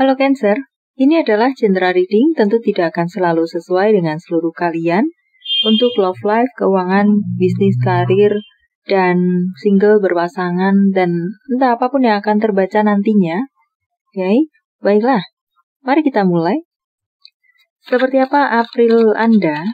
Halo Cancer, ini adalah general reading tentu tidak akan selalu sesuai dengan seluruh kalian untuk love life, keuangan, bisnis, karir, dan single berpasangan dan entah apa pun yang akan terbaca nantinya. Oke, okay? baiklah. Mari kita mulai. Seperti apa April Anda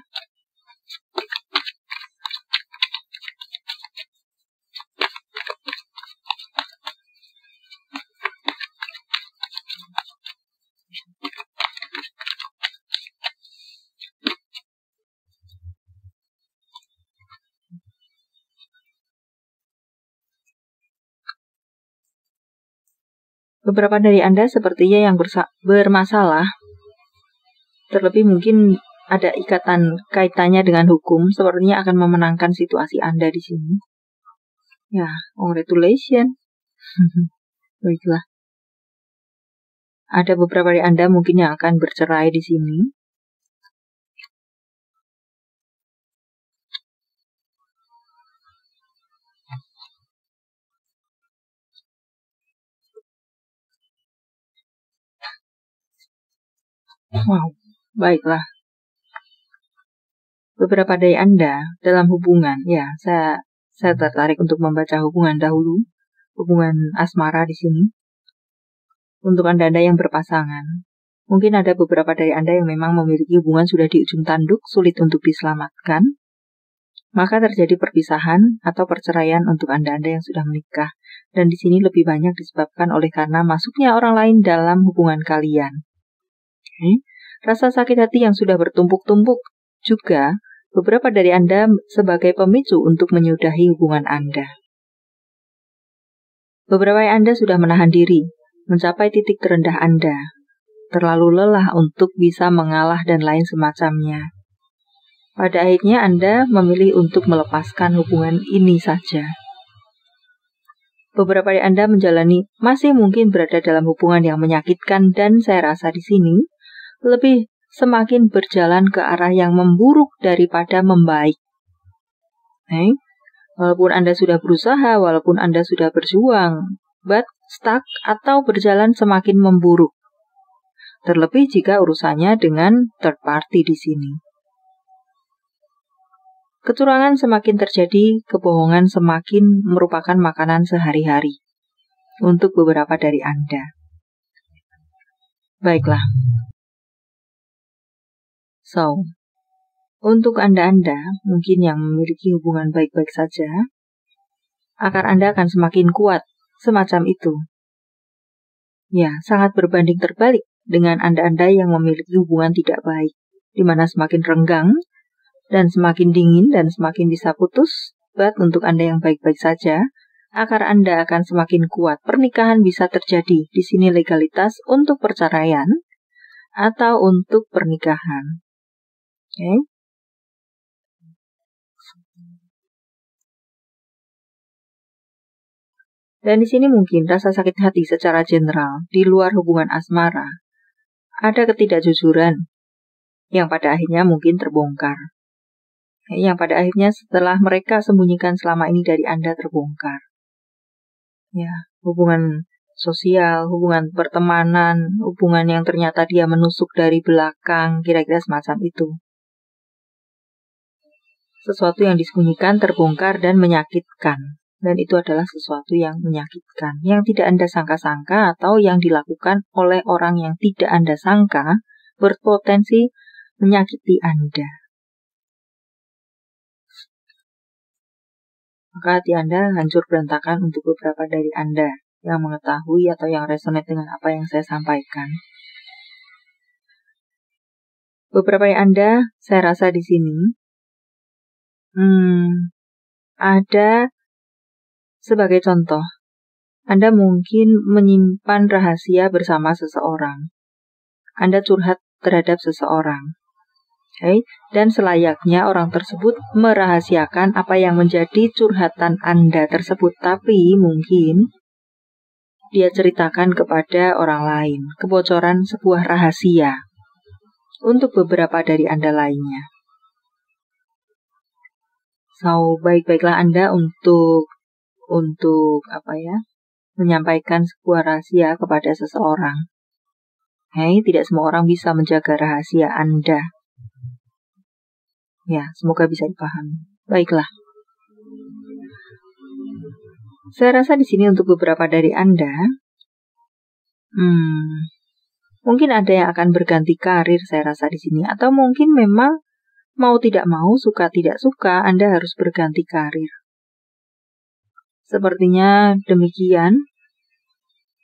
Beberapa dari Anda sepertinya yang bermasalah, terlebih mungkin ada ikatan kaitannya dengan hukum, sepertinya akan memenangkan situasi Anda di sini. Ya, congratulations. Baiklah. Ada beberapa dari Anda mungkin yang akan bercerai di sini. Wow, baiklah. Beberapa dari Anda dalam hubungan, ya, saya saya tertarik untuk membaca hubungan dahulu, hubungan asmara di sini. Untuk Anda-Anda yang berpasangan, mungkin ada beberapa dari Anda yang memang memiliki hubungan sudah di ujung tanduk, sulit untuk diselamatkan, maka terjadi perpisahan atau perceraian untuk Anda-Anda yang sudah menikah. Dan di sini lebih banyak disebabkan oleh karena masuknya orang lain dalam hubungan kalian. Okay. Rasa sakit hati yang sudah bertumpuk-tumpuk juga beberapa dari Anda sebagai pemicu untuk menyudahi hubungan Anda. Beberapa dari Anda sudah menahan diri, mencapai titik terendah Anda, terlalu lelah untuk bisa mengalah dan lain semacamnya. Pada akhirnya Anda memilih untuk melepaskan hubungan ini saja. Beberapa dari Anda menjalani masih mungkin berada dalam hubungan yang menyakitkan dan saya rasa di sini lebih semakin berjalan ke arah yang memburuk daripada membaik. Eh, walaupun Anda sudah berusaha, walaupun Anda sudah berjuang, but stuck atau berjalan semakin memburuk. Terlebih jika urusannya dengan third party di sini. Kecurangan semakin terjadi, kebohongan semakin merupakan makanan sehari-hari untuk beberapa dari Anda. Baiklah, So, untuk Anda-Anda mungkin yang memiliki hubungan baik-baik saja, akar Anda akan semakin kuat, semacam itu. Ya, sangat berbanding terbalik dengan Anda-Anda yang memiliki hubungan tidak baik, di mana semakin renggang dan semakin dingin dan semakin bisa putus, but untuk Anda yang baik-baik saja, akar Anda akan semakin kuat. Pernikahan bisa terjadi. Di sini legalitas untuk perceraian atau untuk pernikahan. Okay. Dan di sini mungkin rasa sakit hati secara general di luar hubungan asmara ada ketidakjujuran yang pada akhirnya mungkin terbongkar. Yang pada akhirnya setelah mereka sembunyikan selama ini dari Anda terbongkar. Ya, hubungan sosial, hubungan pertemanan, hubungan yang ternyata dia menusuk dari belakang, kira-kira semacam itu sesuatu yang disembunyikan, terbongkar, dan menyakitkan. Dan itu adalah sesuatu yang menyakitkan, yang tidak Anda sangka-sangka atau yang dilakukan oleh orang yang tidak Anda sangka berpotensi menyakiti Anda. Maka hati Anda hancur berantakan untuk beberapa dari Anda yang mengetahui atau yang resonate dengan apa yang saya sampaikan. Beberapa dari Anda, saya rasa di sini Hmm, ada sebagai contoh, Anda mungkin menyimpan rahasia bersama seseorang. Anda curhat terhadap seseorang. Okay? Dan selayaknya orang tersebut merahasiakan apa yang menjadi curhatan Anda tersebut, tapi mungkin dia ceritakan kepada orang lain, kebocoran sebuah rahasia untuk beberapa dari Anda lainnya. So, baik-baiklah Anda untuk untuk apa ya? menyampaikan sebuah rahasia kepada seseorang. Hei, tidak semua orang bisa menjaga rahasia Anda. Ya, semoga bisa dipahami. Baiklah. Saya rasa di sini untuk beberapa dari Anda, hmm, mungkin ada yang akan berganti karir saya rasa di sini, atau mungkin memang mau tidak mau, suka tidak suka, Anda harus berganti karir. Sepertinya demikian.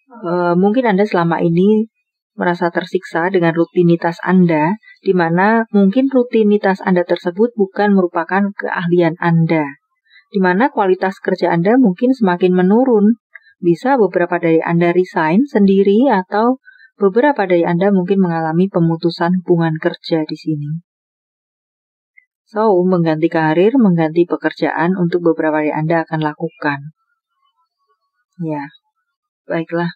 E, mungkin Anda selama ini merasa tersiksa dengan rutinitas Anda, di mana mungkin rutinitas Anda tersebut bukan merupakan keahlian Anda, di mana kualitas kerja Anda mungkin semakin menurun. Bisa beberapa dari Anda resign sendiri atau beberapa dari Anda mungkin mengalami pemutusan hubungan kerja di sini. So, mengganti karir, mengganti pekerjaan untuk beberapa dari Anda akan lakukan. Ya, baiklah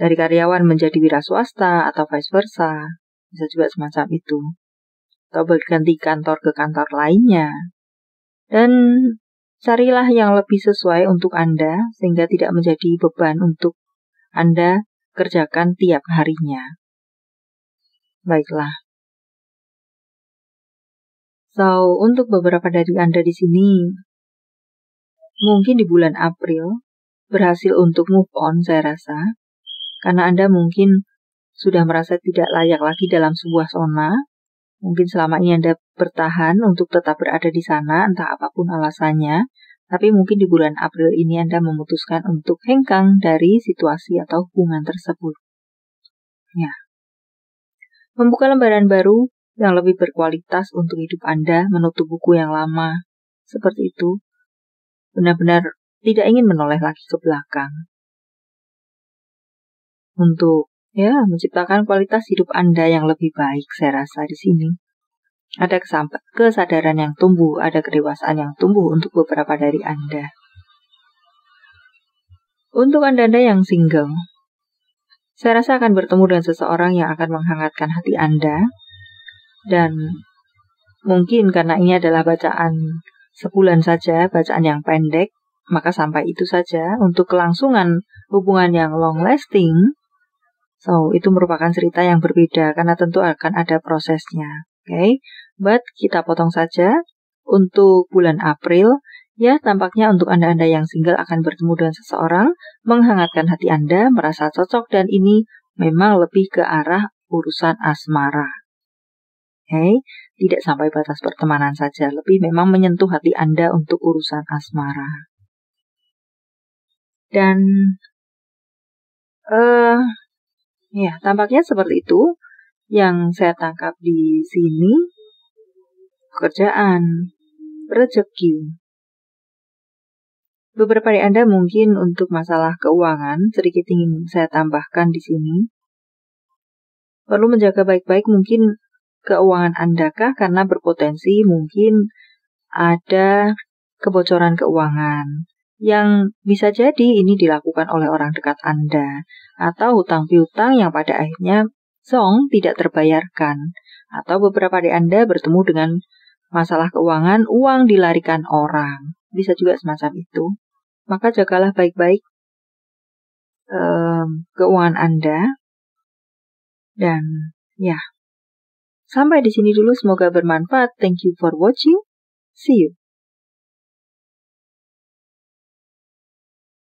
dari karyawan menjadi wira swasta atau vice versa. Bisa juga semacam itu. Atau berganti kantor ke kantor lainnya. Dan carilah yang lebih sesuai untuk Anda sehingga tidak menjadi beban untuk Anda kerjakan tiap harinya. Baiklah. So, untuk beberapa dari Anda di sini, mungkin di bulan April berhasil untuk move on saya rasa karena Anda mungkin sudah merasa tidak layak lagi dalam sebuah zona. Mungkin selama ini Anda bertahan untuk tetap berada di sana, entah apa pun alasannya. Tapi mungkin di bulan April ini Anda memutuskan untuk hengkang dari situasi atau hubungan tersebut. Ya. Membuka lembaran baru yang lebih berkualitas untuk hidup Anda, menutup buku yang lama. Seperti itu. Benar-benar tidak ingin menoleh lagi ke belakang untuk ya menciptakan kualitas hidup Anda yang lebih baik saya rasa di sini. Ada kesadaran yang tumbuh, ada kedewasaan yang tumbuh untuk beberapa dari Anda. Untuk Anda-Anda yang single, saya rasa akan bertemu dengan seseorang yang akan menghangatkan hati Anda dan mungkin karena ini adalah bacaan sebulan saja, bacaan yang pendek, maka sampai itu saja untuk kelangsungan hubungan yang long lasting So, itu merupakan cerita yang berbeda karena tentu akan ada prosesnya. Oke, okay? but kita potong saja untuk bulan April. Ya, tampaknya untuk Anda-Anda yang single akan bertemu dengan seseorang, menghangatkan hati Anda, merasa cocok, dan ini memang lebih ke arah urusan asmara. Okay? tidak sampai batas pertemanan saja, lebih memang menyentuh hati Anda untuk urusan asmara. Dan uh, Ya, tampaknya seperti itu yang saya tangkap di sini. Pekerjaan, rezeki. Beberapa dari Anda mungkin untuk masalah keuangan sedikit ingin saya tambahkan di sini. Perlu menjaga baik-baik mungkin keuangan Anda kah karena berpotensi mungkin ada kebocoran keuangan yang bisa jadi ini dilakukan oleh orang dekat Anda atau hutang piutang yang pada akhirnya song tidak terbayarkan, atau beberapa dari Anda bertemu dengan masalah keuangan, uang dilarikan orang, bisa juga semacam itu. Maka jagalah baik-baik um, keuangan Anda, dan ya, sampai di sini dulu. Semoga bermanfaat. Thank you for watching. See you.